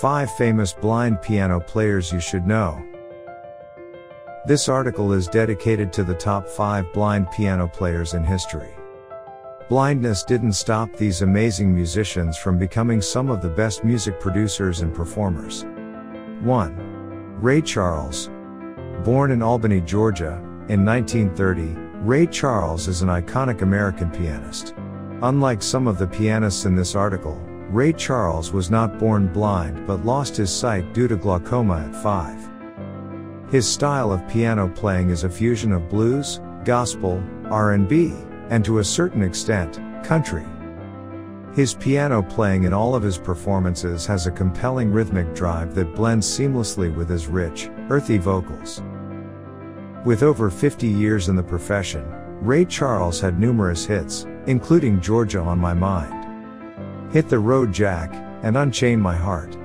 5 Famous Blind Piano Players You Should Know. This article is dedicated to the top 5 blind piano players in history. Blindness didn't stop these amazing musicians from becoming some of the best music producers and performers. 1. Ray Charles. Born in Albany, Georgia, in 1930, Ray Charles is an iconic American pianist. Unlike some of the pianists in this article, Ray Charles was not born blind but lost his sight due to glaucoma at 5. His style of piano playing is a fusion of blues, gospel, R&B, and to a certain extent, country. His piano playing in all of his performances has a compelling rhythmic drive that blends seamlessly with his rich, earthy vocals. With over 50 years in the profession, Ray Charles had numerous hits, including Georgia on My Mind, Hit the Road Jack, and Unchain My Heart.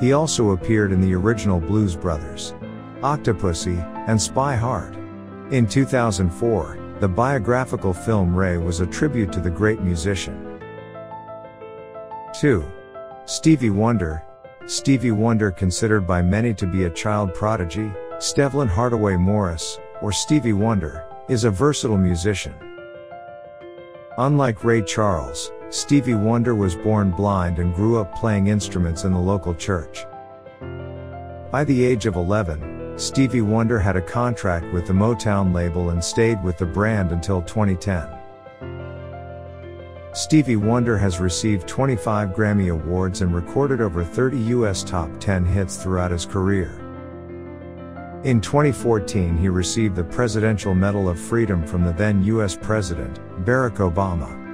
He also appeared in the original Blues Brothers, Octopussy, and Spy Hard. In 2004, the biographical film Ray was a tribute to the great musician. 2. Stevie Wonder. Stevie Wonder considered by many to be a child prodigy, Stevland Hardaway Morris, or Stevie Wonder, is a versatile musician. Unlike Ray Charles, Stevie Wonder was born blind and grew up playing instruments in the local church. By the age of 11, Stevie Wonder had a contract with the Motown label and stayed with the brand until 2010. Stevie Wonder has received 25 Grammy Awards and recorded over 30 US top 10 hits throughout his career. In 2014, he received the Presidential Medal of Freedom from the then US President, Barack Obama.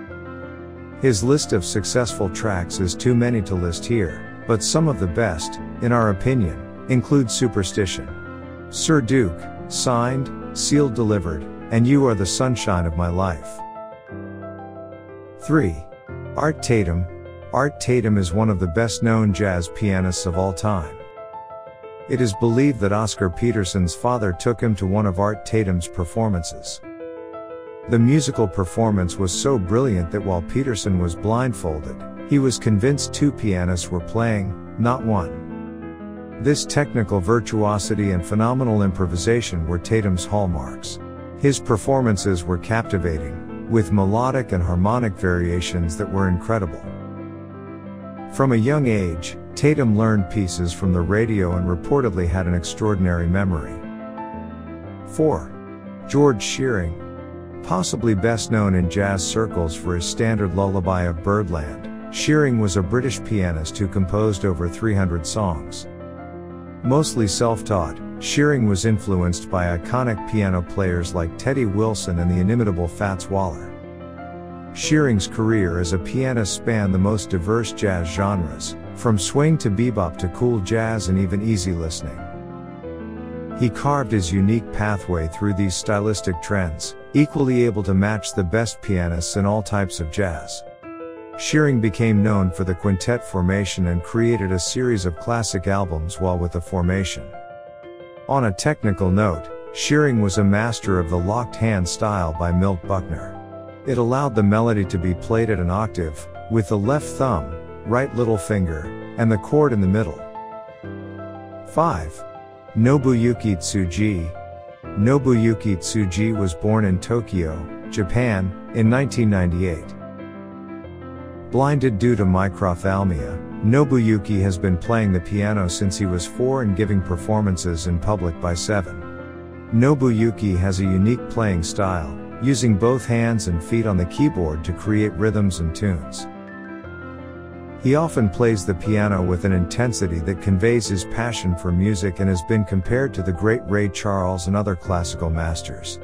His list of successful tracks is too many to list here, but some of the best, in our opinion, include Superstition. Sir Duke, signed, sealed delivered, and you are the sunshine of my life. 3. Art Tatum. Art Tatum is one of the best known jazz pianists of all time. It is believed that Oscar Peterson's father took him to one of Art Tatum's performances. The musical performance was so brilliant that while Peterson was blindfolded, he was convinced two pianists were playing, not one. This technical virtuosity and phenomenal improvisation were Tatum's hallmarks. His performances were captivating, with melodic and harmonic variations that were incredible. From a young age, Tatum learned pieces from the radio and reportedly had an extraordinary memory. 4. George Shearing. Possibly best known in jazz circles for his standard lullaby of Birdland, Shearing was a British pianist who composed over 300 songs. Mostly self-taught, Shearing was influenced by iconic piano players like Teddy Wilson and the inimitable Fats Waller. Shearing's career as a pianist spanned the most diverse jazz genres, from swing to bebop to cool jazz and even easy listening. He carved his unique pathway through these stylistic trends, equally able to match the best pianists in all types of jazz. Shearing became known for the quintet formation and created a series of classic albums while with the formation. On a technical note, Shearing was a master of the locked hand style by Milt Buckner. It allowed the melody to be played at an octave, with the left thumb, right little finger, and the chord in the middle. 5. Nobuyuki Tsujii. Nobuyuki Tsujii was born in Tokyo, Japan, in 1998. Blinded due to microphthalmia, Nobuyuki has been playing the piano since he was four and giving performances in public by seven. Nobuyuki has a unique playing style, using both hands and feet on the keyboard to create rhythms and tunes. He often plays the piano with an intensity that conveys his passion for music and has been compared to the great Ray Charles and other classical masters.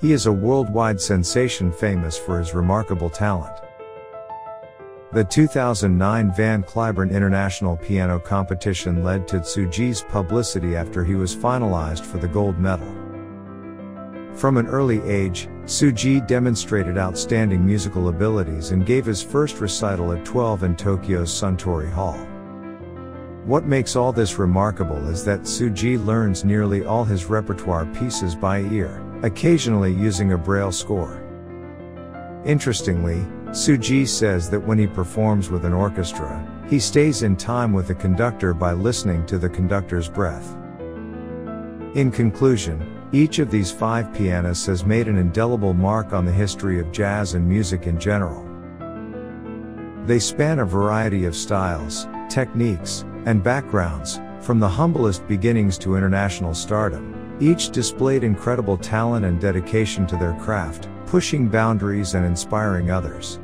He is a worldwide sensation famous for his remarkable talent. The 2009 Van Cliburn International Piano Competition led to Tsujii's publicity after he was finalized for the gold medal. From an early age, Tsujii demonstrated outstanding musical abilities and gave his first recital at 12 in Tokyo's Suntory Hall. What makes all this remarkable is that Tsujii learns nearly all his repertoire pieces by ear, occasionally using a braille score. Interestingly, Tsujii says that when he performs with an orchestra, he stays in time with the conductor by listening to the conductor's breath. In conclusion, each of these five pianists has made an indelible mark on the history of jazz and music in general. They span a variety of styles, techniques, and backgrounds, from the humblest beginnings to international stardom. Each displayed incredible talent and dedication to their craft, pushing boundaries and inspiring others.